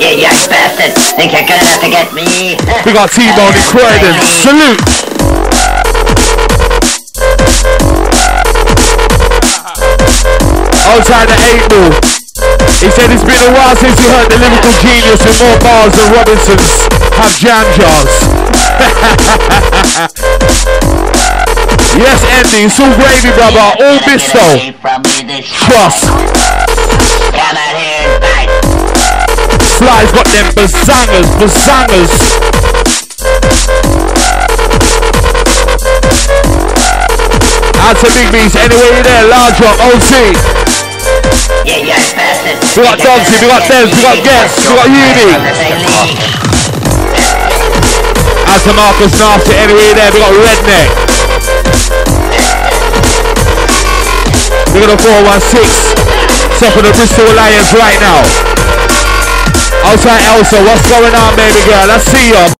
You young bastard. Think you're good enough to get me? We got T-Bone in Croydon. Salute. Outside the 8 ball. He said it's been a while since he heard the lyrical genius with more bars than Robinson's have jam jars. yes, Andy, it's all gravy, brother. All bisto. Trust. Sly's got them bazangers, bazangers. Out to Big Beast, anywhere you there, large rock, OC. Young bastard. We got Dogsy, we got Dez, we got Guess, we got Uni. Out to Marcus Nasty, anywhere you there, we got Redneck. We got a 416. Top of the Bristol Alliance right now. Outside Elsa, what's going on, baby girl? Let's see you.